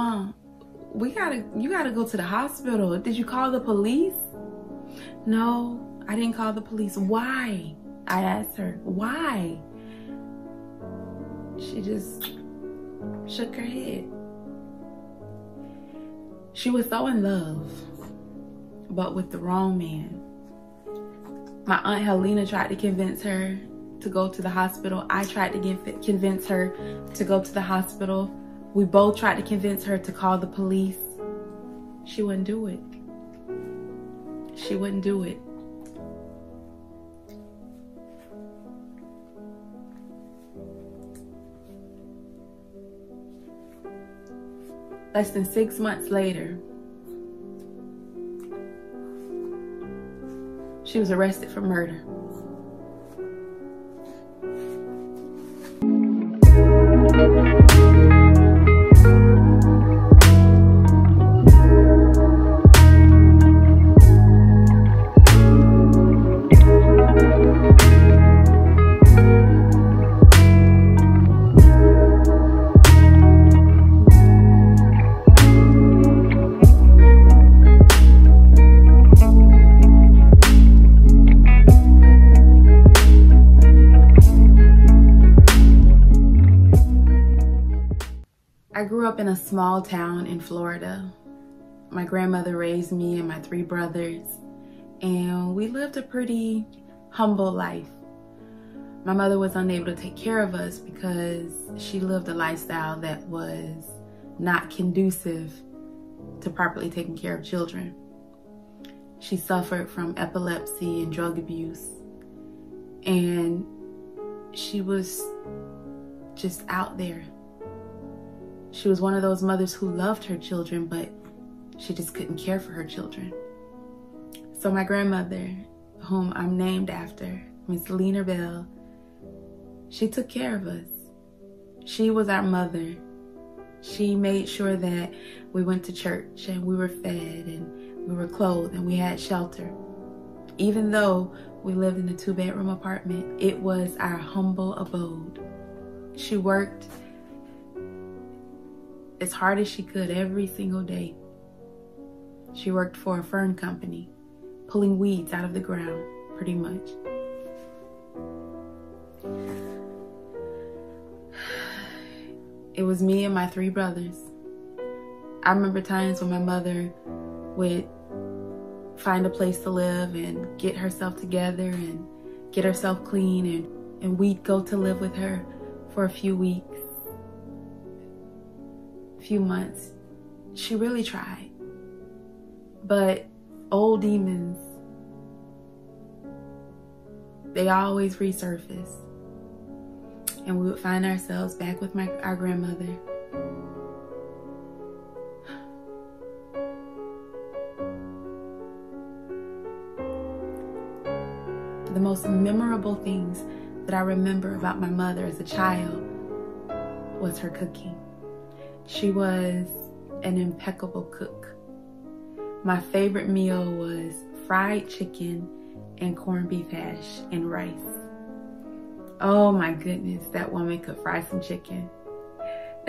Mom, we gotta, you gotta go to the hospital. Did you call the police? No, I didn't call the police. Why? I asked her, why? She just shook her head. She was so in love, but with the wrong man. My Aunt Helena tried to convince her to go to the hospital. I tried to get, convince her to go to the hospital. We both tried to convince her to call the police. She wouldn't do it. She wouldn't do it. Less than six months later, she was arrested for murder. Small town in Florida. My grandmother raised me and my three brothers, and we lived a pretty humble life. My mother was unable to take care of us because she lived a lifestyle that was not conducive to properly taking care of children. She suffered from epilepsy and drug abuse, and she was just out there she was one of those mothers who loved her children, but she just couldn't care for her children. So my grandmother, whom I'm named after, Miss Lena Bell, she took care of us. She was our mother. She made sure that we went to church and we were fed and we were clothed and we had shelter. Even though we lived in a two bedroom apartment, it was our humble abode. She worked as hard as she could every single day. She worked for a fern company, pulling weeds out of the ground, pretty much. It was me and my three brothers. I remember times when my mother would find a place to live and get herself together and get herself clean and, and we'd go to live with her for a few weeks few months, she really tried. But old demons, they always resurface. And we would find ourselves back with my, our grandmother. The most memorable things that I remember about my mother as a child was her cooking. She was an impeccable cook. My favorite meal was fried chicken and corned beef hash and rice. Oh my goodness, that woman could fry some chicken.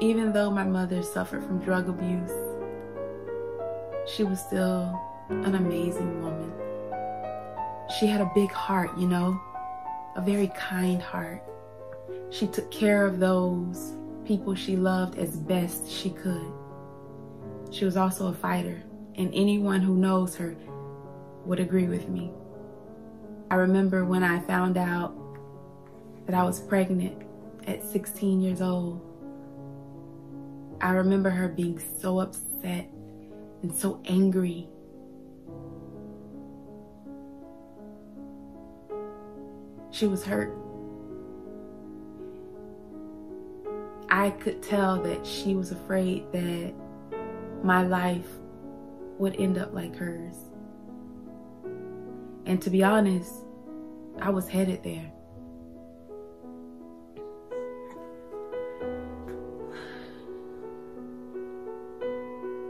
Even though my mother suffered from drug abuse, she was still an amazing woman. She had a big heart, you know, a very kind heart. She took care of those people she loved as best she could. She was also a fighter, and anyone who knows her would agree with me. I remember when I found out that I was pregnant at 16 years old. I remember her being so upset and so angry. She was hurt. I could tell that she was afraid that my life would end up like hers. And to be honest, I was headed there.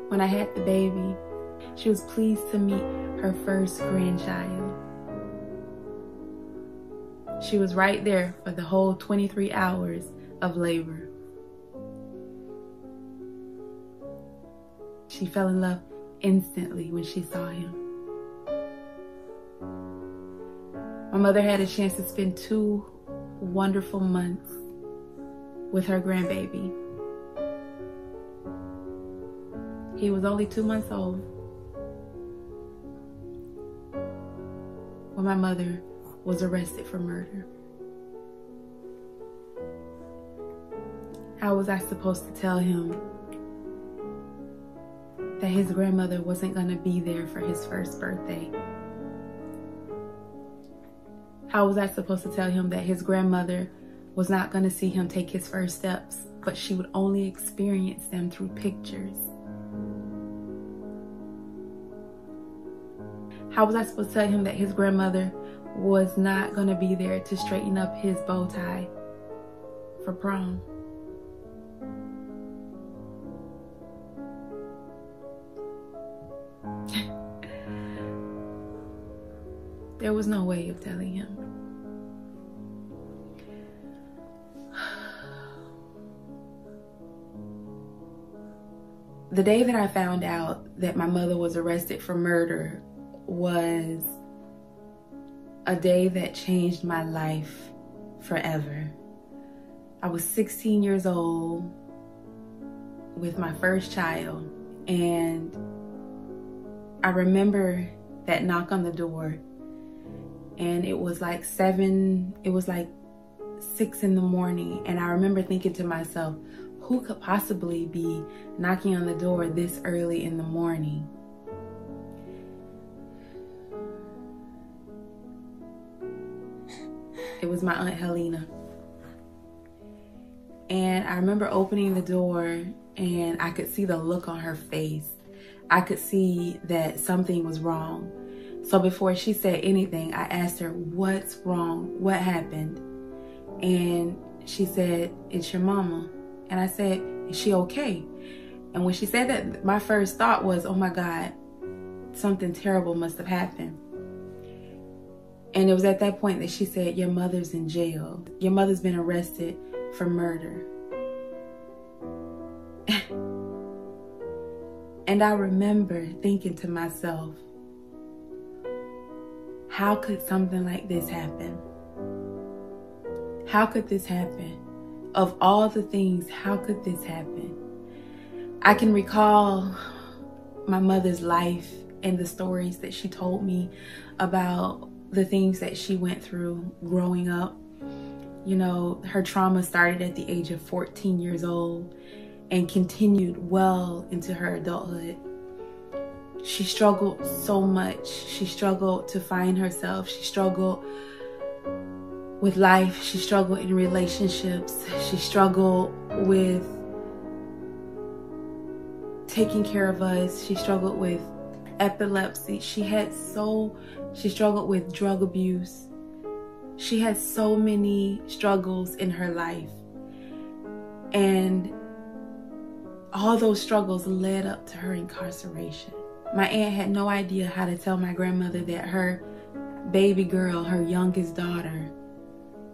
When I had the baby, she was pleased to meet her first grandchild. She was right there for the whole 23 hours of labor. She fell in love instantly when she saw him. My mother had a chance to spend two wonderful months with her grandbaby. He was only two months old when my mother was arrested for murder. How was I supposed to tell him that his grandmother wasn't going to be there for his first birthday? How was I supposed to tell him that his grandmother was not going to see him take his first steps, but she would only experience them through pictures? How was I supposed to tell him that his grandmother was not going to be there to straighten up his bow tie for prom? there was no way of telling him. The day that I found out that my mother was arrested for murder was a day that changed my life forever. I was 16 years old with my first child, and I remember that knock on the door, and it was like seven, it was like six in the morning, and I remember thinking to myself, who could possibly be knocking on the door this early in the morning? It was my Aunt Helena. And I remember opening the door and I could see the look on her face. I could see that something was wrong. So before she said anything, I asked her, What's wrong? What happened? And she said, It's your mama. And I said, Is she okay? And when she said that, my first thought was, Oh my God, something terrible must have happened. And it was at that point that she said, Your mother's in jail. Your mother's been arrested for murder. and I remember thinking to myself, How could something like this happen? How could this happen? Of all the things, how could this happen? I can recall my mother's life and the stories that she told me about the things that she went through growing up. You know, her trauma started at the age of 14 years old and continued well into her adulthood. She struggled so much. She struggled to find herself. She struggled with life. She struggled in relationships. She struggled with taking care of us. She struggled with epilepsy. She had so she struggled with drug abuse. She had so many struggles in her life. And all those struggles led up to her incarceration. My aunt had no idea how to tell my grandmother that her baby girl, her youngest daughter,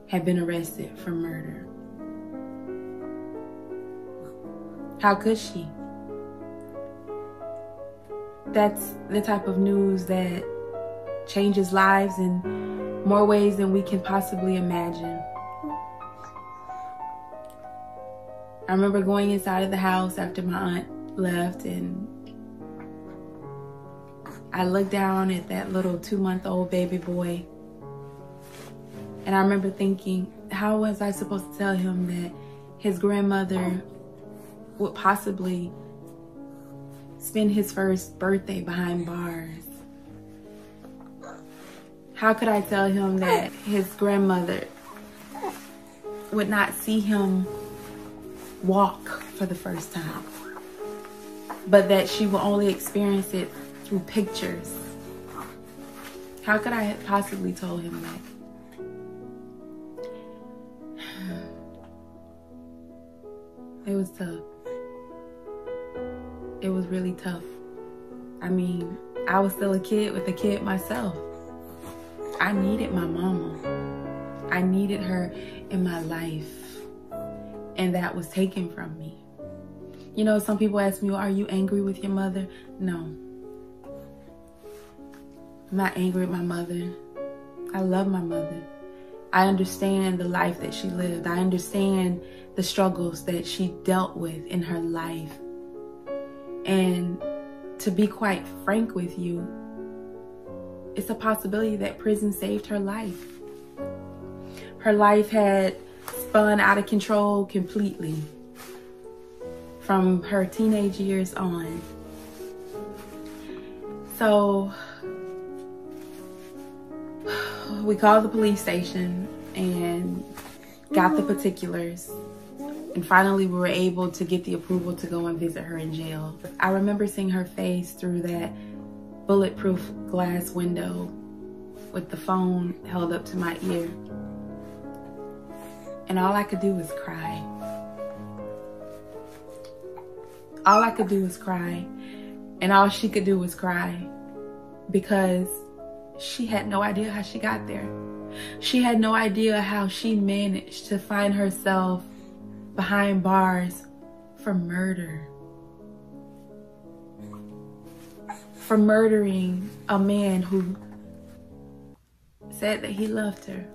had been arrested for murder. How could she? That's the type of news that changes lives in more ways than we can possibly imagine. I remember going inside of the house after my aunt left and I looked down at that little two month old baby boy. And I remember thinking, how was I supposed to tell him that his grandmother would possibly spend his first birthday behind bars? How could I tell him that his grandmother would not see him walk for the first time, but that she will only experience it through pictures? How could I have possibly told him that? It was tough. it was really tough. I mean, I was still a kid with a kid myself. I needed my mama. I needed her in my life. And that was taken from me. You know, some people ask me, well, Are you angry with your mother? No. I'm not angry with my mother. I love my mother. I understand the life that she lived. I understand the struggles that she dealt with in her life. And to be quite frank with you, it's a possibility that prison saved her life. Her life had spun out of control completely from her teenage years on. So we called the police station and got the particulars. And finally, we were able to get the approval to go and visit her in jail. I remember seeing her face through that bulletproof glass window with the phone held up to my ear. And all I could do was cry. All I could do was cry. And all she could do was cry because she had no idea how she got there. She had no idea how she managed to find herself behind bars for murder. For murdering a man who said that he loved her.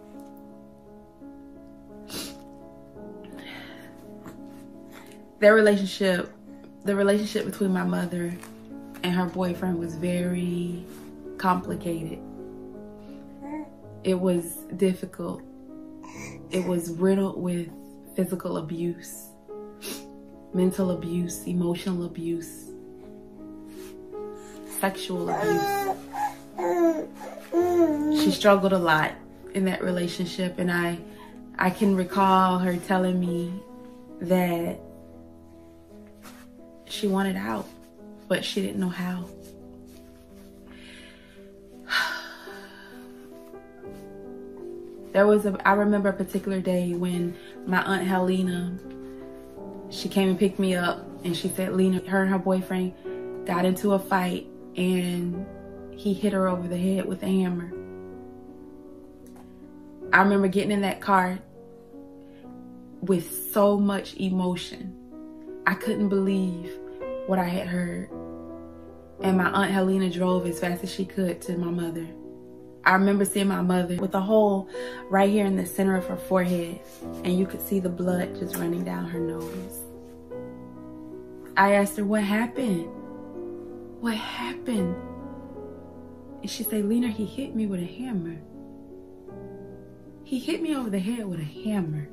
Their relationship, the relationship between my mother and her boyfriend was very complicated. It was difficult. It was riddled with physical abuse, mental abuse, emotional abuse, sexual abuse. She struggled a lot in that relationship and I I can recall her telling me that she wanted out, but she didn't know how. There was a, I remember a particular day when my aunt Helena, she came and picked me up and she said Lena, her and her boyfriend got into a fight and he hit her over the head with a hammer. I remember getting in that car with so much emotion. I couldn't believe what I had heard. And my aunt Helena drove as fast as she could to my mother. I remember seeing my mother with a hole right here in the center of her forehead, and you could see the blood just running down her nose. I asked her, What happened? What happened? And she said, Lena, he hit me with a hammer. He hit me over the head with a hammer.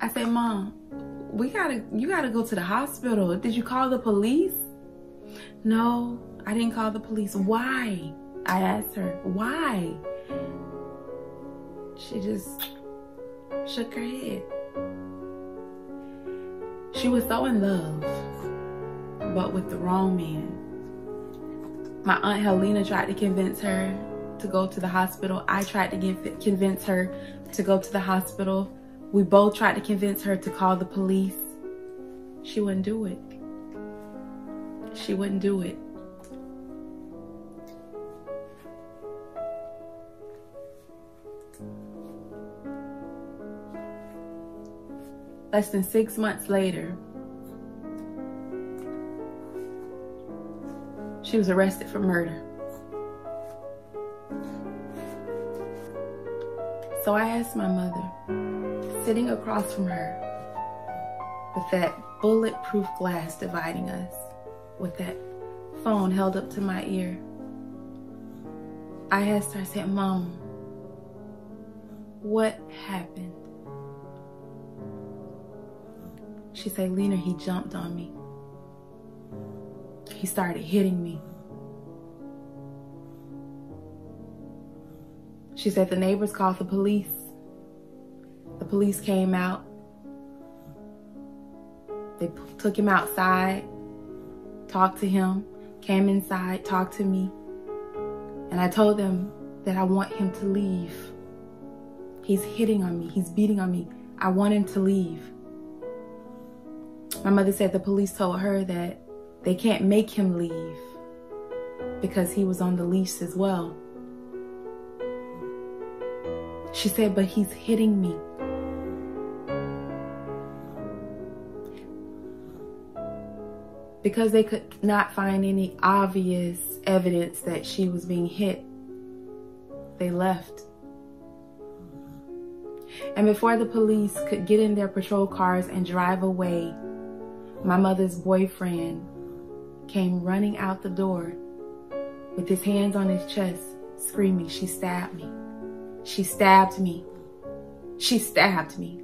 I said, Mom, we gotta, you gotta go to the hospital. Did you call the police? No, I didn't call the police. Why? I asked her, why? She just shook her head. She was so in love, but with the wrong man. My Aunt Helena tried to convince her to go to the hospital. I tried to get, convince her to go to the hospital. We both tried to convince her to call the police. She wouldn't do it. She wouldn't do it. Less than six months later, she was arrested for murder. So I asked my mother, sitting across from her, with that bulletproof glass dividing us, with that phone held up to my ear, I asked her, I said, Mom, what happened? She said, Lena, he jumped on me. He started hitting me. She said the neighbors called the police. The police came out. They took him outside, talked to him, came inside, talked to me. And I told them that I want him to leave. He's hitting on me. He's beating on me. I want him to leave. My mother said the police told her that They can't make him leave because he was on the leash as well. She said, but he's hitting me. Because they could not find any obvious evidence that she was being hit, they left. And before the police could get in their patrol cars and drive away, my mother's boyfriend came running out the door with his hands on his chest, screaming, She stabbed me. She stabbed me. She stabbed me.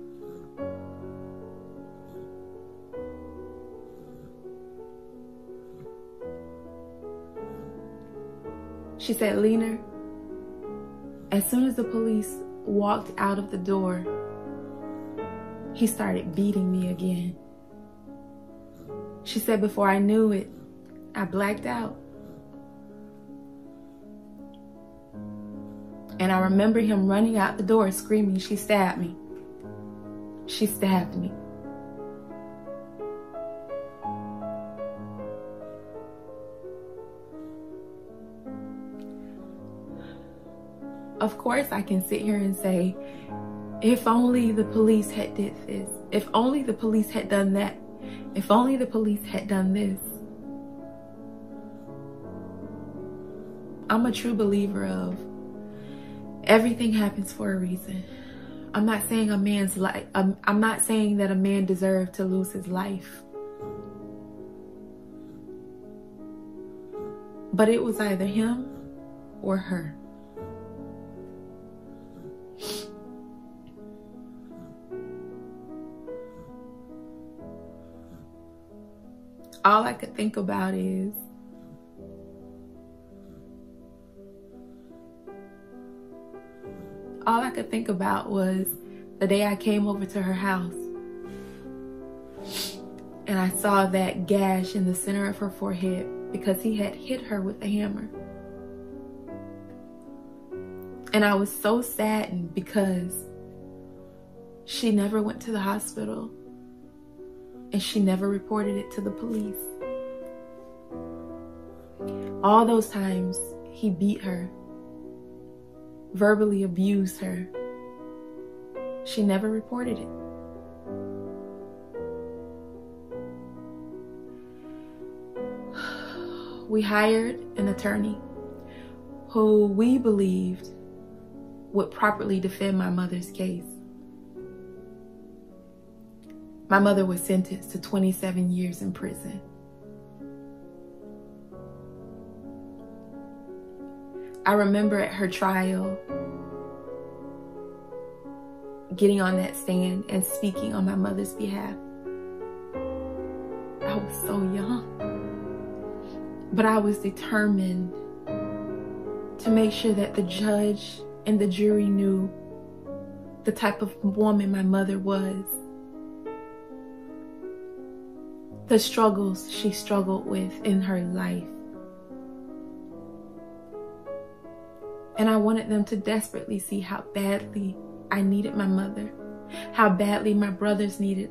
She said, Lena, as soon as the police walked out of the door, he started beating me again. She said, before I knew it, I blacked out. And I remember him running out the door screaming, She stabbed me. She stabbed me. Of course, I can sit here and say, if only the police had did this, if only the police had done that, if only the police had done this. I'm a true believer of everything happens for a reason. I'm not saying a man's life, I'm, um, I'm not saying that a man deserved to lose his life. But it was either him or her. all I could think about is all I could think about was the day I came over to her house and I saw that gash in the center of her forehead because he had hit her with a hammer. And I was so saddened because she never went to the hospital and she never reported it to the police. All those times he beat her, verbally abused her, she never reported it. We hired an attorney who we believed would properly defend my mother's case. My mother was sentenced to 27 years in prison. I remember at her trial getting on that stand and speaking on my mother's behalf. I was so young, but I was determined to make sure that the judge and the jury knew the type of woman my mother was the struggles she struggled with in her life. And I wanted them to desperately see how badly I needed my mother, how badly my brothers needed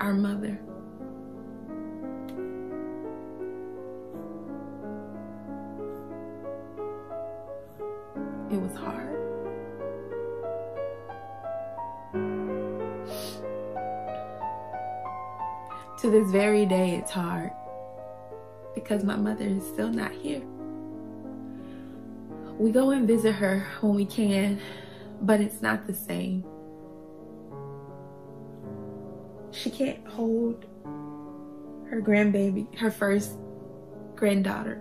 our mother. It was hard. To this very day, it's hard because my mother is still not here. We go and visit her when we can, but it's not the same. She can't hold her grandbaby, her first granddaughter.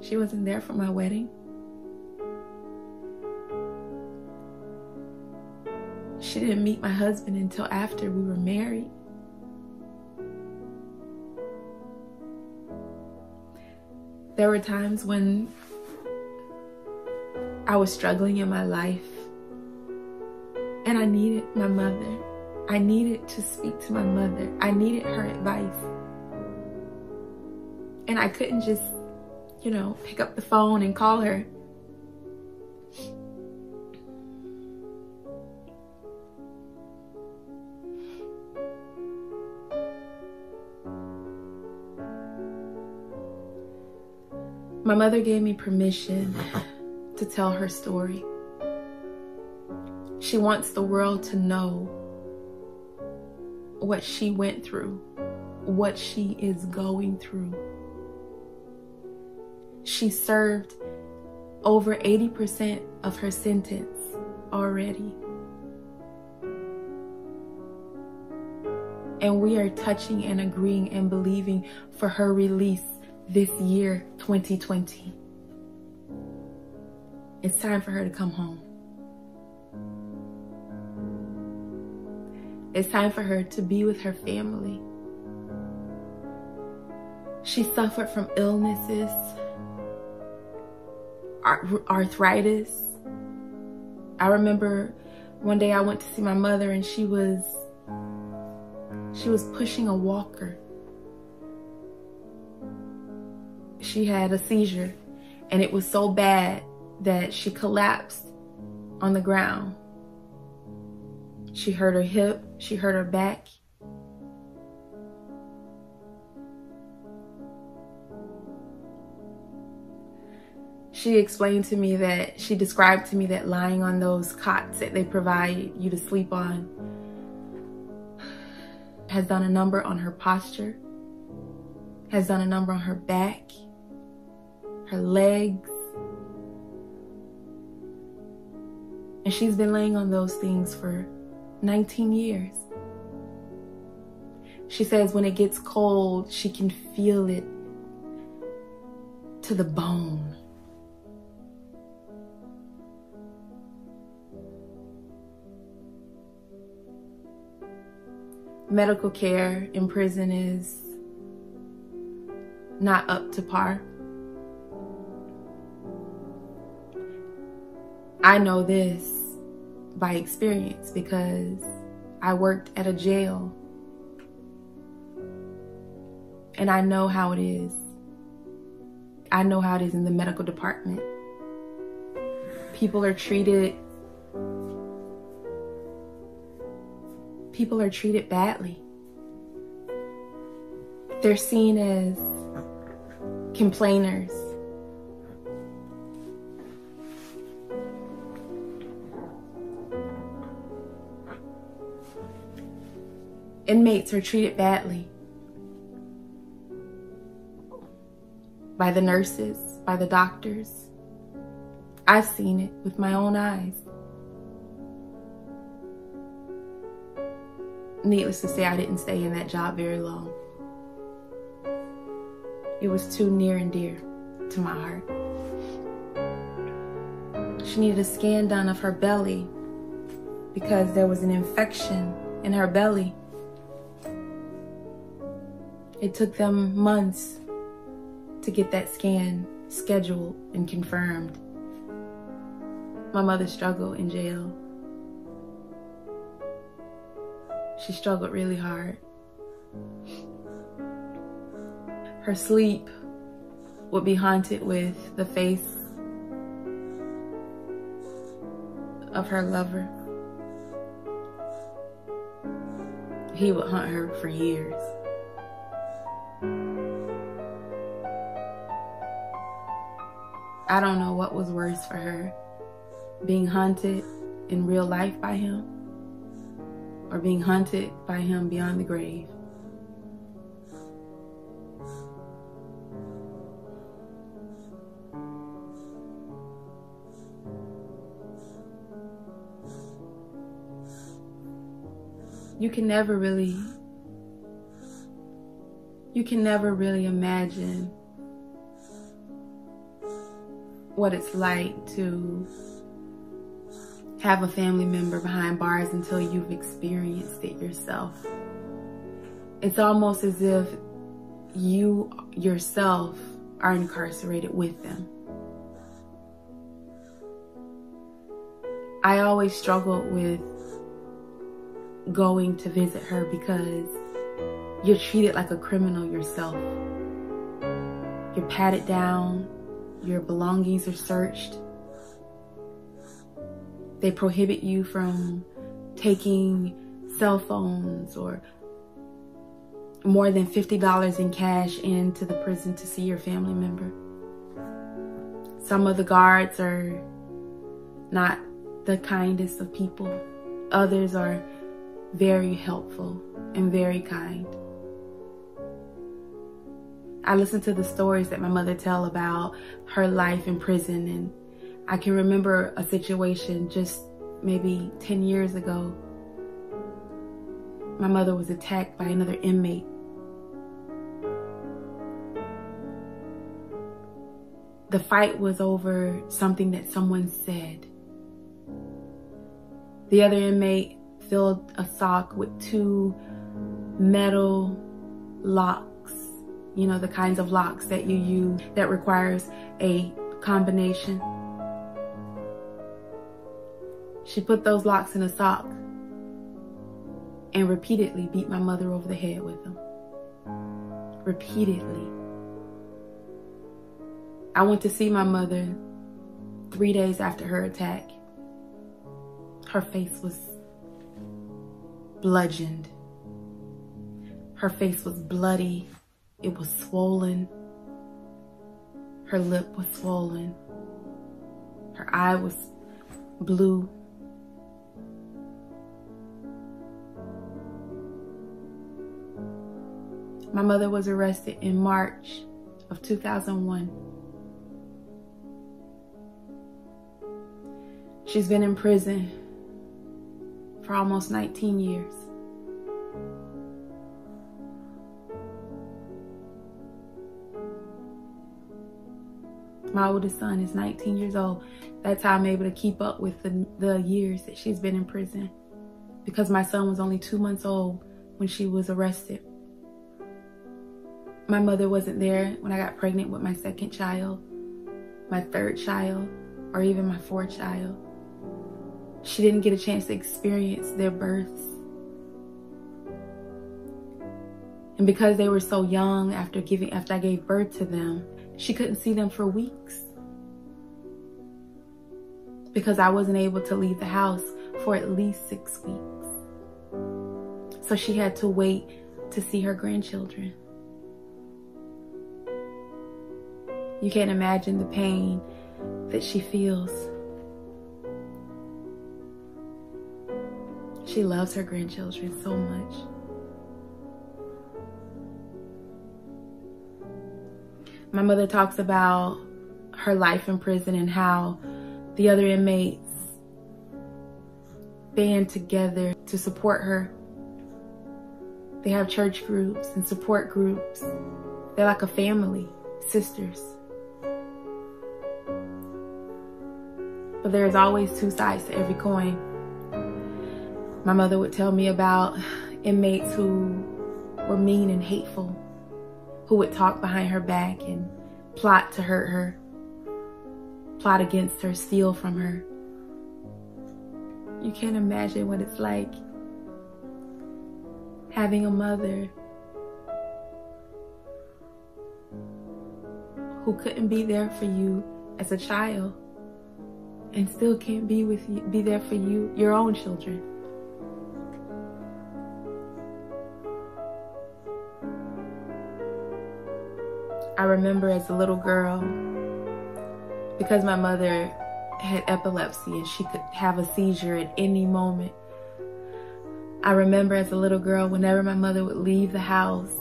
She wasn't there for my wedding. She didn't meet my husband until after we were married. There were times when I was struggling in my life and I needed my mother. I needed to speak to my mother. I needed her advice. And I couldn't just you know, pick up the phone and call her. My mother gave me permission to tell her story. She wants the world to know what she went through, what she is going through. She served over 80% of her sentence already. And we are touching and agreeing and believing for her release this year, 2020. It's time for her to come home. It's time for her to be with her family. She suffered from illnesses, arthritis. I remember one day I went to see my mother and she was she was pushing a walker. She had a seizure and it was so bad that she collapsed on the ground. She hurt her hip, she hurt her back. She explained to me that, she described to me that lying on those cots that they provide you to sleep on has done a number on her posture, has done a number on her back, her legs, And she's been laying on those things for 19 years. She says when it gets cold, she can feel it to the bone. Medical care in prison is not up to par. I know this by experience because I worked at a jail and I know how it is. I know how it is in the medical department. People are treated people are treated badly. They're seen as complainers. Inmates are treated badly by the nurses, by the doctors. I've seen it with my own eyes. Needless to say, I didn't stay in that job very long. It was too near and dear to my heart. She needed a scan done of her belly because there was an infection in her belly it took them months to get that scan scheduled and confirmed. My mother struggled in jail. She struggled really hard. Her sleep would be haunted with the face of her lover. He would haunt her for years. I don't know what was worse for her being hunted in real life by him or being hunted by him beyond the grave. You can never really, you can never really imagine what it's like to have a family member behind bars until you've experienced it yourself. It's almost as if you yourself are incarcerated with them. I always struggled with going to visit her because you're treated like a criminal yourself. You're patted down. Your belongings are searched. They prohibit you from taking cell phones or more than $50 in cash into the prison to see your family member. Some of the guards are not the kindest of people. Others are very helpful and very kind. I listen to the stories that my mother tell about her life in prison and I can remember a situation just maybe 10 years ago. My mother was attacked by another inmate. The fight was over something that someone said. The other inmate filled a sock with two metal locks, you know, the kinds of locks that you use that requires a combination. She put those locks in a sock and repeatedly beat my mother over the head with them. Repeatedly. I went to see my mother three days after her attack. Her face was bludgeoned. Her face was bloody. It was swollen. Her lip was swollen. Her eye was blue. My mother was arrested in March of 2001. She's been in prison for almost 19 years. My oldest son is 19 years old. That's how I'm able to keep up with the, the years that she's been in prison because my son was only two months old when she was arrested. My mother wasn't there when I got pregnant with my second child, my third child, or even my fourth child. She didn't get a chance to experience their births. And because they were so young after giving after I gave birth to them, she couldn't see them for weeks. Because I wasn't able to leave the house for at least 6 weeks. So she had to wait to see her grandchildren. You can't imagine the pain that she feels. She loves her grandchildren so much. My mother talks about her life in prison and how the other inmates band together to support her. They have church groups and support groups. They're like a family, sisters. But there's always two sides to every coin. My mother would tell me about inmates who were mean and hateful, who would talk behind her back and plot to hurt her, plot against her, steal from her. You can't imagine what it's like having a mother who couldn't be there for you as a child and still can't be with you, be there for you, your own children. I remember as a little girl, because my mother had epilepsy and she could have a seizure at any moment. I remember as a little girl, whenever my mother would leave the house,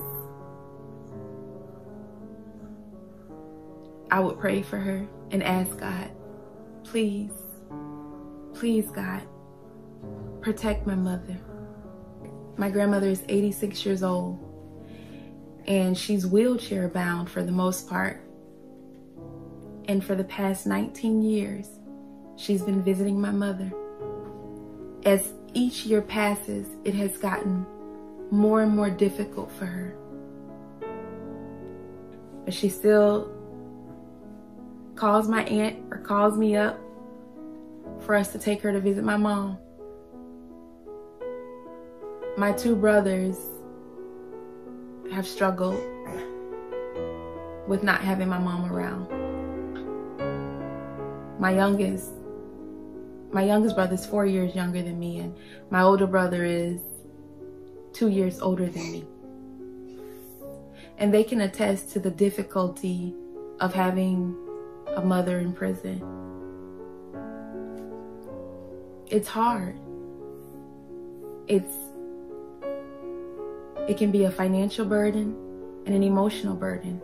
I would pray for her and ask God, Please, please, God, protect my mother. My grandmother is 86 years old and she's wheelchair bound for the most part. And for the past 19 years, she's been visiting my mother. As each year passes, it has gotten more and more difficult for her. But she still calls my aunt or calls me up for us to take her to visit my mom. My two brothers have struggled with not having my mom around. My youngest, my youngest brother is four years younger than me, and my older brother is two years older than me. And they can attest to the difficulty of having a mother in prison. It's hard. It's it can be a financial burden and an emotional burden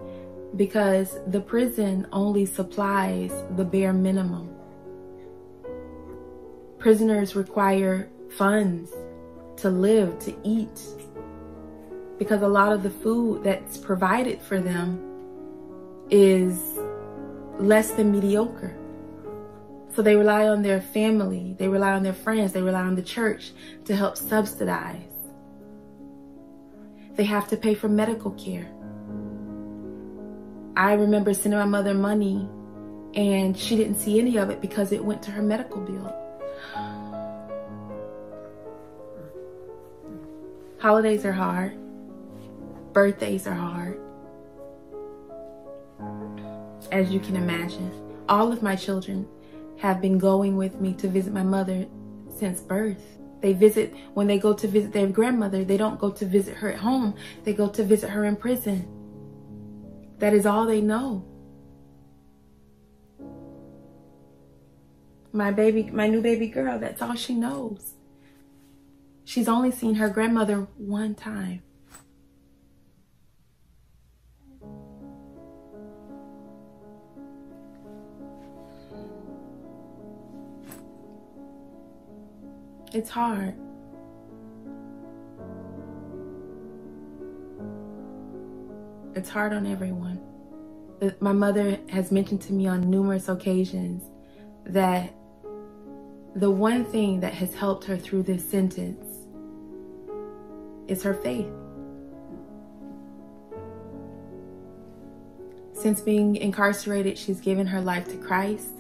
because the prison only supplies the bare minimum. Prisoners require funds to live, to eat, because a lot of the food that's provided for them is less than mediocre. So they rely on their family, they rely on their friends, they rely on the church to help subsidize. They have to pay for medical care. I remember sending my mother money and she didn't see any of it because it went to her medical bill. Holidays are hard. Birthdays are hard. As you can imagine, all of my children have been going with me to visit my mother since birth. They visit, when they go to visit their grandmother, they don't go to visit her at home. They go to visit her in prison. That is all they know. My baby, my new baby girl, that's all she knows. She's only seen her grandmother one time. It's hard. It's hard on everyone. My mother has mentioned to me on numerous occasions that the one thing that has helped her through this sentence is her faith. Since being incarcerated, she's given her life to Christ.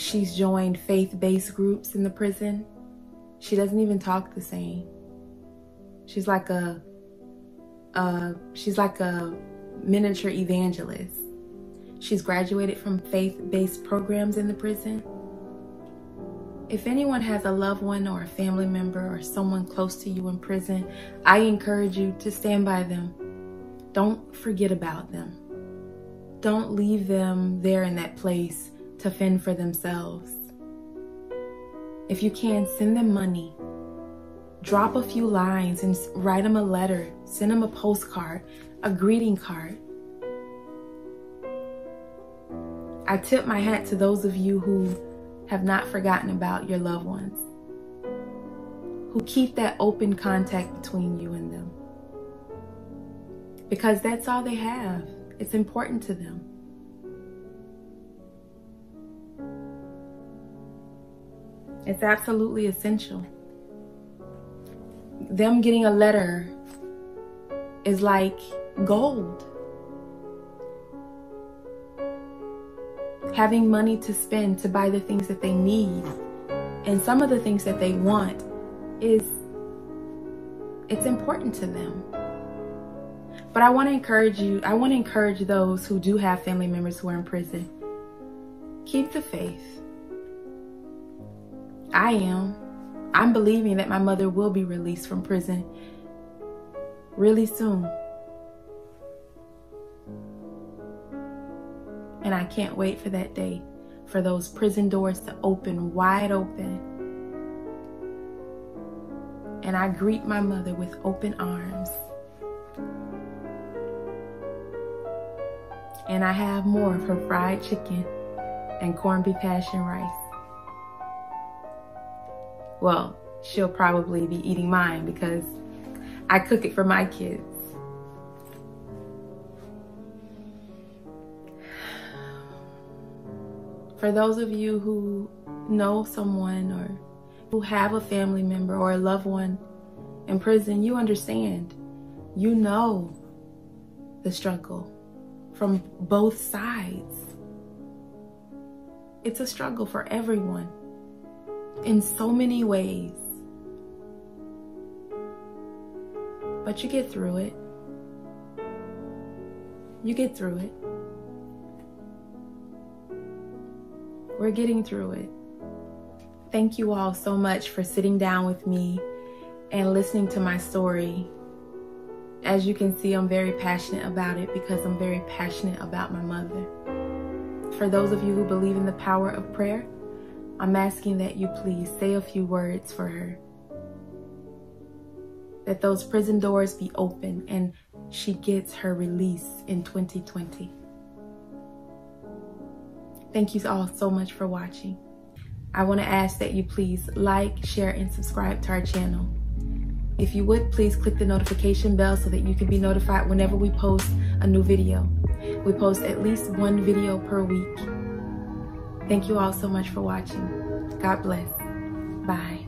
She's joined faith-based groups in the prison. She doesn't even talk the same. She's like a, she's like a miniature evangelist. She's graduated from faith-based programs in the prison. If anyone has a loved one or a family member or someone close to you in prison, I encourage you to stand by them. Don't forget about them. Don't leave them there in that place to fend for themselves. If you can, send them money. Drop a few lines and write them a letter. Send them a postcard, a greeting card. I tip my hat to those of you who have not forgotten about your loved ones, who keep that open contact between you and them. Because that's all they have. It's important to them. It's absolutely essential. Them getting a letter is like gold. Having money to spend to buy the things that they need and some of the things that they want is it's important to them. But I want to encourage you, I want to encourage those who do have family members who are in prison. Keep the faith I am. I'm believing that my mother will be released from prison really soon. And I can't wait for that day, for those prison doors to open wide open. And I greet my mother with open arms. And I have more of her fried chicken and corned beef hash and rice. Well, she'll probably be eating mine because I cook it for my kids. For those of you who know someone or who have a family member or a loved one in prison, you understand. You know the struggle from both sides. It's a struggle for everyone in so many ways. But you get through it. You get through it. We're getting through it. Thank you all so much for sitting down with me and listening to my story. As you can see, I'm very passionate about it because I'm very passionate about my mother. For those of you who believe in the power of prayer, I'm asking that you please say a few words for her. That those prison doors be open and she gets her release in 2020. Thank you all so much for watching. I want to ask that you please like, share, and subscribe to our channel. If you would, please click the notification bell so that you can be notified whenever we post a new video. We post at least one video per week. Thank you all so much for watching. God bless. Bye.